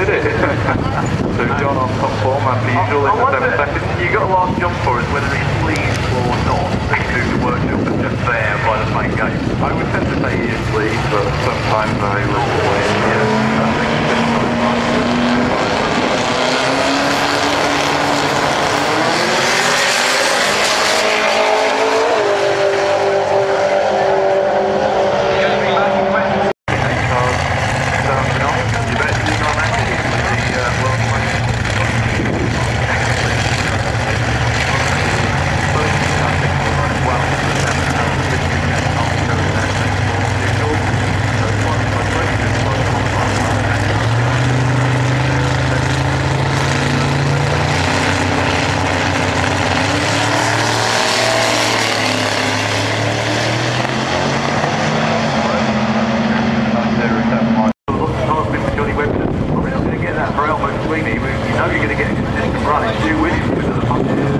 did it. so John on top form and usual in seven seconds. You got a large jump for us whether it's lead or not to the up and just there by the main gate. I would tend to say he is lead, but sometimes I will win, yeah. waiting for the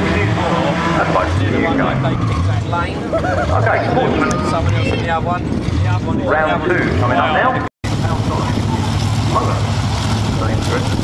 That's fine, you The one go. that they picked that lane. Okay, sportsman, Someone else in the other one. The other one round two coming up now. Right,